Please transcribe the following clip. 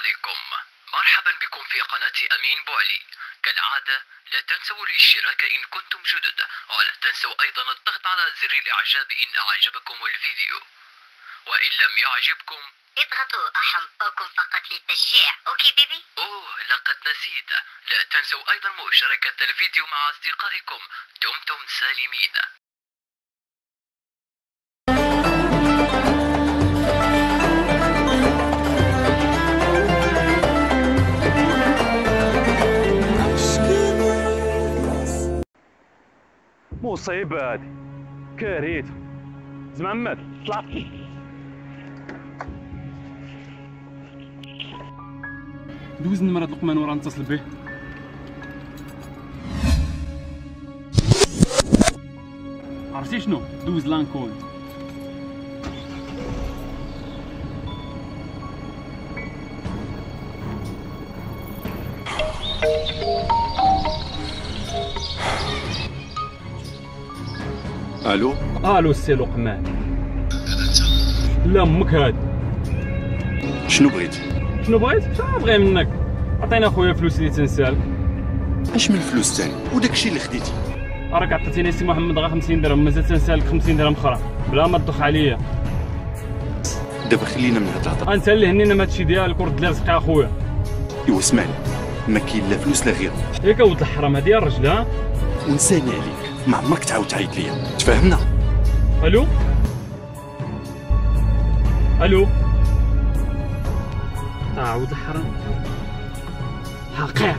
عليكم. مرحبا بكم في قناة أمين بوعلي. كالعادة لا تنسوا الاشتراك إن كنتم جدد ولا تنسوا أيضا الضغط على زر الإعجاب إن أعجبكم الفيديو. وإن لم يعجبكم اضغطوا أحمقكم فقط للتشجيع. أوكي بيبي؟ أوه لقد نسيت. لا تنسوا أيضا مشاركة الفيديو مع أصدقائكم. دمتم سالمين. مصيبة هادي. كارثة. زمعمد طلع دوز النمرة لقمان وراه نتصل به. عرفتي شنو؟ دوز لانكول ألو؟ ألو سي لقمان. لا أمك هاد. شنو بغيت؟ شنو بغيت؟ شنو بغي منك. عطينا خويا فلوس اللي تنسالك اش من الفلوس تاني؟ وداك الشيء اللي خديتي. راك عطيتيني سي محمد غا 50 درهم. مازال تنسالك 50 درهم أخرى. بلا ما تضخ عليا. دابا خلينا من هاد الهضرة. أنت اللي هنينا ما هادشي ديالك ورد لي رزقي اخويا إيوا اسمعني. ما كاين لا فلوس لا غير. ياك ولد الحرام هادي الرجل ها؟ ونساني عليك. ما عمرك تعاود تعيط ليا. تفاهمنا ألو؟ ألو؟ ولد الحرام حقير